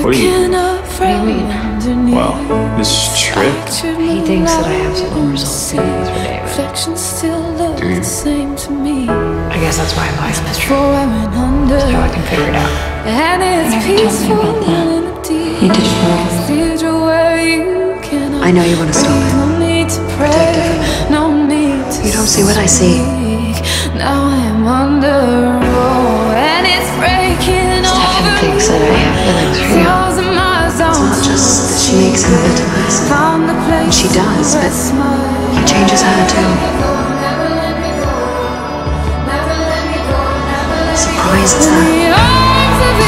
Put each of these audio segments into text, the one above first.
What do you- What do you mean? Well, this trip. He thinks that I have some unresolved feelings for Damon. Reflection still look Do you? the same to me. I guess that's why I buy him mystery. Before I under, So I can figure it out. and it's never told me peaceful about that. in He did for me. cathedral where you cannot I know you want to stop it. No need to pray, Protect no need to You don't see what I see. Now I'm under she makes him a better person. Found the place She does, but He changes her too. Surprises her. The arms of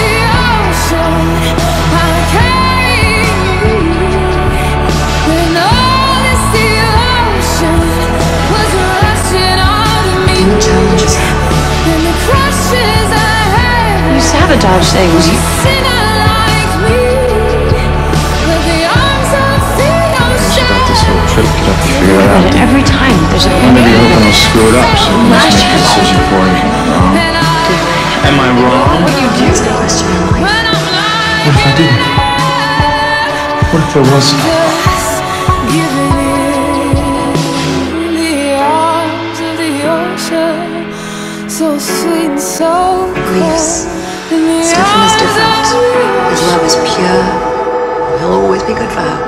Maybe penny. you're hoping I'll screw it up, so you must make a decision for you. Wrong? Am I wrong? It's a question in life. when I'm What if I didn't? What if there wasn't? Just giving in the arms of the ocean, so sweet and so Griefs. cold. Stefan is different. His love is pure. He'll always be good for her.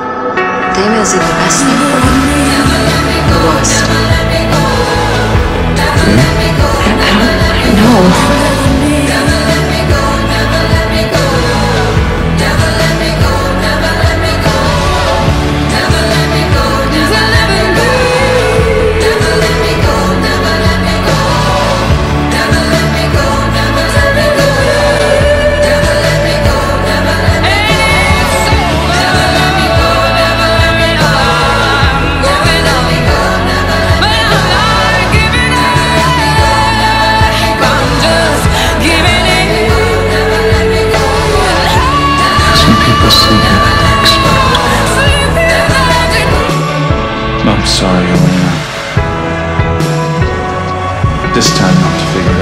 Damon is the best thing for her the worst. Sorry, Elena. This time not to figure